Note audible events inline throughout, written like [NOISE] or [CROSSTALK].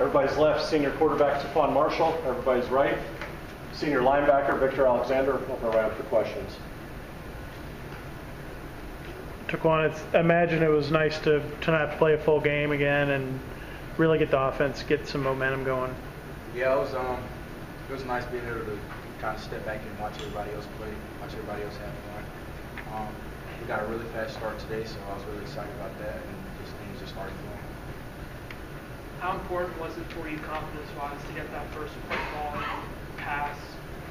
Everybody's left, senior quarterback TaQuon Marshall. Everybody's right, senior linebacker Victor Alexander. Open it right up for questions. TaQuon, it's, I imagine it was nice to, to not play a full game again and really get the offense, get some momentum going. Yeah, it was um, it was nice being able to kind of step back and watch everybody else play, watch everybody else have fun. Um, we got a really fast start today, so I was really excited about that, and just things just started flowing. How important was it for you confidence-wise to get that first football pass,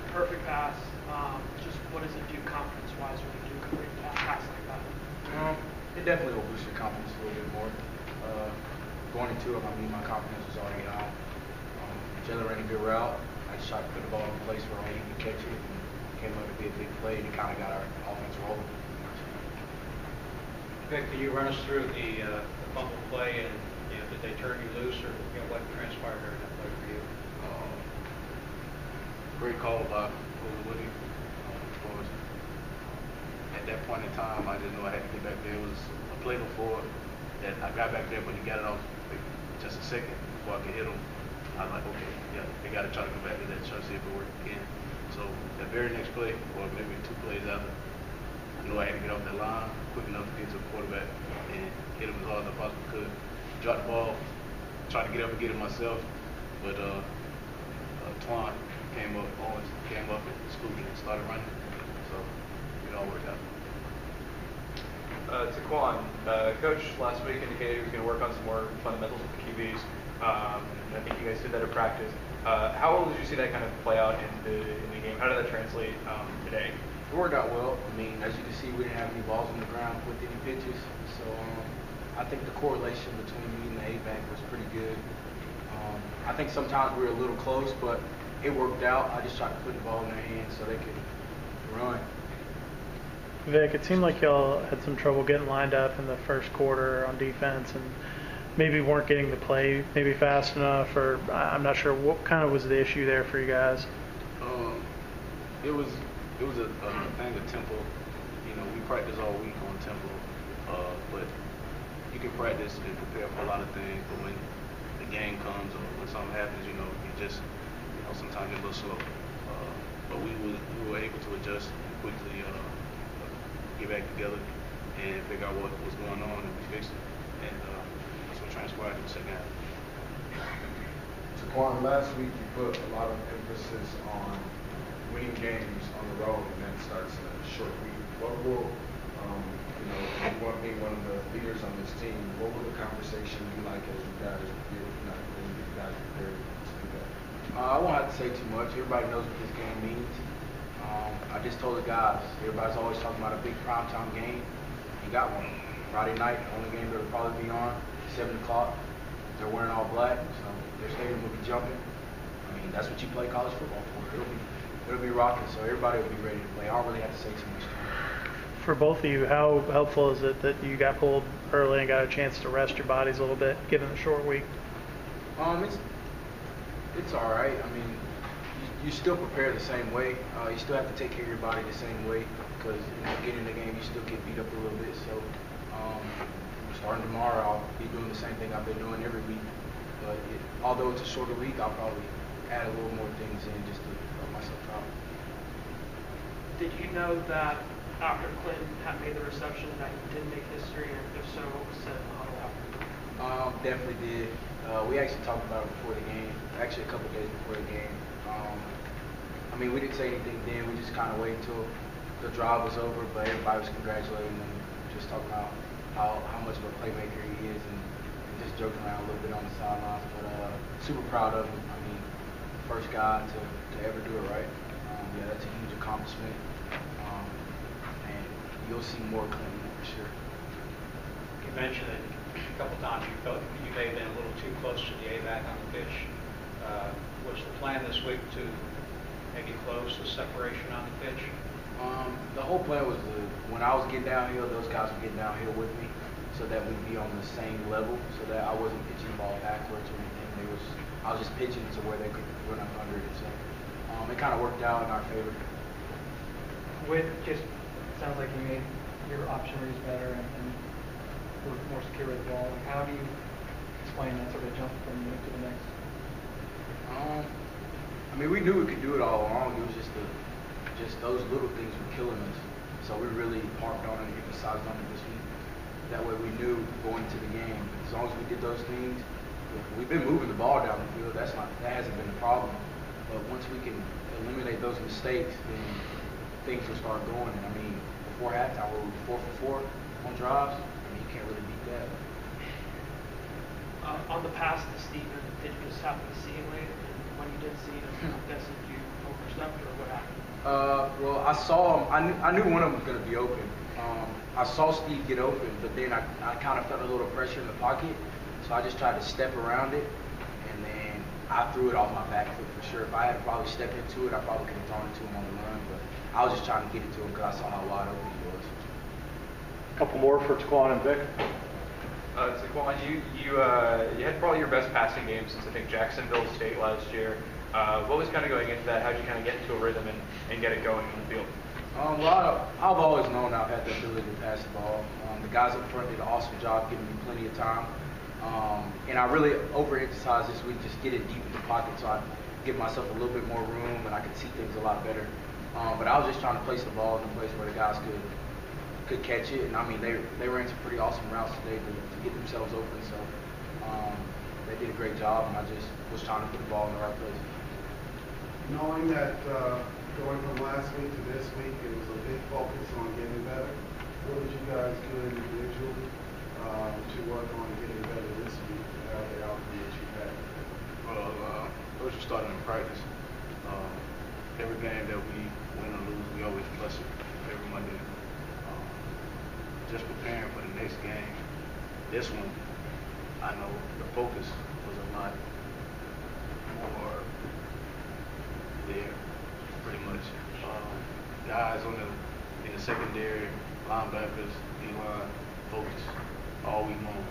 perfect pass? Um, just what does it do confidence-wise when you do a great pass like that? Um, it definitely will boost your confidence a little bit more. Uh, going into it, I mean, my confidence was already high. Um, Jalen ran a good route. I just tried to put the ball in a place where he could catch it and came up to be a big play, and it kind of got our offense rolling. Vic, can you run us through the, uh, the fumble play and, you know, did they turn you loose or, you know, what transpired during that play for you? Um, great call by Woody. Um, at that point in time, I didn't know I had to get back there. It was a play before that I got back there, but he got it off just a second before I could hit him. I was like, okay, yeah, they got to try to go back to that, try to see if it worked again. So that very next play, or maybe two plays after, I knew I had to get off that line quick enough to get to the quarterback and hit him as hard as I possibly could. Drop the ball, try to get up and get it myself, but uh, uh, Twan came up, Owens came up and scooped it and started running. So it all worked out. Uh, TaQuon, uh, Coach last week indicated he was going to work on some more fundamentals with the QBs. Um, and I think you guys did that at practice. Uh, how well did you see that kind of play out in the, in the game? How did that translate um, today? It worked out well. I mean, as you can see, we didn't have any balls on the ground with any pitches. So um, I think the correlation between me and the A-back was pretty good. Um, I think sometimes we were a little close, but it worked out. I just tried to put the ball in their hands so they could run. Vic, it seemed like y'all had some trouble getting lined up in the first quarter on defense and maybe weren't getting the play maybe fast enough or I- I'm not sure what kind of was the issue there for you guys. Um, it was it was a, a thing of tempo. You know, we practice all week on tempo, uh, but you can practice and prepare for a lot of things. But when the game comes or when something happens, you know, you just you know sometimes get a little slow. Uh, but we was, we were able to adjust quickly, uh, get back together, and figure out what was going on, and we fixed it. And uh, that's what transpired in the second half. TaQuon, last week you put a lot of emphasis on winning games on the road, and then starts a short week. What will, um, you know, you want being one of the leaders on this team, what will the conversation be like as you guys get, not when you guys prepare to do that? Uh, I won't have to say too much. Everybody knows what this game means. Um, I just told the guys, everybody's always talking about a big primetime game. You got one. Friday night, only game that'll probably be on, 7 o'clock. They're wearing all black, so their stadium will be jumping. I mean, that's what you play college football for. It'll be, it'll be rocking, so everybody will be ready to play. I don't really have to say too much to. For both of you, how helpful is it that you got pulled early and got a chance to rest your bodies a little bit given the short week? Um, it's it's all right. I mean, you, you still prepare the same way. Uh, you still have to take care of your body the same way because you know, getting in the game, you still get beat up a little bit. So, um, starting tomorrow, I'll be doing the same thing I've been doing every week. But it, although it's a shorter week, I'll probably add a little more things in just to help myself out. Did you know that after Clinton had made the reception that you did make history, and if so, what was said huddle after? Um, definitely did. Uh, we actually talked about it before the game. Actually, a couple days before the game. Um, I mean, we didn't say anything then. We just kind of waited until the drive was over. But everybody was congratulating him, just talking about how, how much of a playmaker he is, and, and just joking around a little bit on the sidelines. But uh, super proud of him. I mean, first guy to, to ever do it right. Um, yeah, that's a huge accomplishment. You'll see more Clinton for sure. You mentioned it a couple times, you felt you may have been a little too close to the A-back on the pitch. Uh, Was the plan this week to maybe close the separation on the pitch? Um, the whole plan was to, when I was getting downhill, those guys would get downhill with me, so that we'd be on the same level, so that I wasn't pitching the ball backwards or anything. They was, I was just pitching to where they could run up under it. So um, it kind of worked out in our favor. with just, it sounds like you made your option reads better and, and were more secure with the ball. Like, how do you explain that sort of jump from one to the next? Um, I mean, we knew we could do it all along. It was just the, just those little things were killing us. So we really harped on it and emphasized on it this week. That way we knew going into the game, as long as we did those things, we've been moving the ball down the field. That's not, that hasn't been a problem. But once we can eliminate those mistakes, then things will start going. And I mean, before halftime, we were four for four on drives. I mean, you can't really beat that. Uh, on the pass to Steven, did you just happen to see him late? And when you did see him, [LAUGHS] I'm guessing you overstepped or what happened? Uh, well, I saw him. I knew, I knew one of them was going to be open. Um, I saw Steve get open, but then I, I kind of felt a little pressure in the pocket, so I just tried to step around it, I threw it off my back foot for sure. If I had probably stepped into it, I probably could have thrown it to him on the run, but I was just trying to get it to him because I saw how wide open he was. A couple more for TaQuon and Vic. Uh, TaQuon, you you uh, you had probably your best passing game since I think Jacksonville State last year. Uh, what was kind of going into that? How did you kind of get into a rhythm and, and get it going on the field? Um, well, I, I've always known I've had the ability to pass the ball. Um, the guys up front did an awesome job giving me plenty of time. Um, and I really overemphasized this week just get it deep in the pocket so I give myself a little bit more room and I could see things a lot better. Um, but I was just trying to place the ball in a place where the guys could could catch it. And I mean, they they ran some pretty awesome routes today to, to get themselves open. So um, they did a great job, and I just was trying to put the ball in the right place. Knowing that uh, going from last week to this week, it was a big focus on getting better. What did you guys do individually uh, to work on getting better this week to have the outcome that you had? Well, uh, first we started in practice. Um, every game that we win or lose, we always plus it every Monday. Um, just preparing for the next game. This one, I know the focus was a lot more there, pretty much. Um, guys on the in the secondary, linebackers, D-line, focus all week long.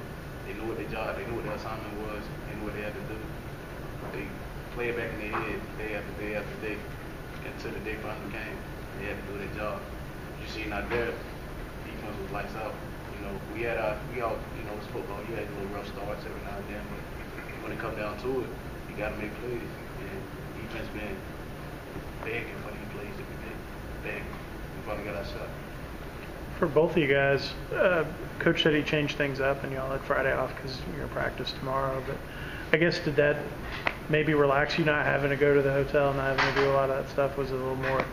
They knew what their job, they knew what their assignment was, they knew what they had to do. They play it back in their head day after day after day until the day finally came. They had to do their job. You see not there, defense was lights out. You know, we had our, we all, you know, it's football. You had little rough starts every now and then, but when it come down to it, you got to make plays. And defense been begging for these plays every day, begging. We finally got our shot. For both of you guys, uh, coach said he changed things up and y'all had Friday off because you're gonna practice tomorrow. But I guess did that maybe relax you not having to go to the hotel, not having to do a lot of that stuff? Was it a little more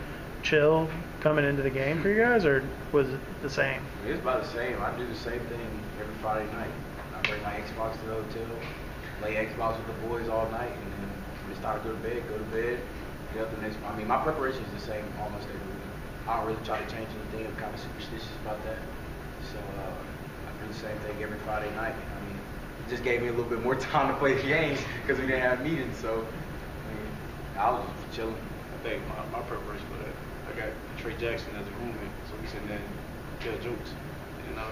chill coming into the game for you guys, or was it the same? It's about the same. I do the same thing every Friday night. I bring my Xbox to the hotel, play Xbox with the boys all night, and then it's time to go to bed, go to bed, get up the next. I mean, my preparation is the same almost every week. I don't really try to change anything. I'm kind of superstitious about that. So uh, I do the same thing every Friday night. I mean, it just gave me a little bit more [LAUGHS] time to play the games because we didn't have meetings. So I mean, I was just chilling. I think my, my preparation for that. I got Trey Jackson as a roommate, so we sitting there and tell jokes. You know,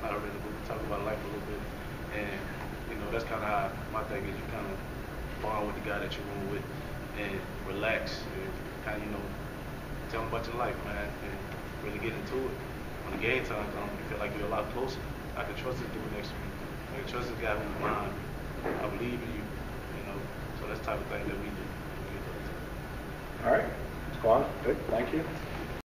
not really but we talk about life a little bit. And you know, that's kind of how my thing is. You kind of bond with the guy that you room with and relax and kind of you know tell him about your life, man, and really get into it. When the game time comes, you feel like you're a lot closer. I can trust this dude next to me. Can trust this guy who's mine. I believe in you, you know. So that's the type of thing that we do. All right. TaQuon, Vic, thank you.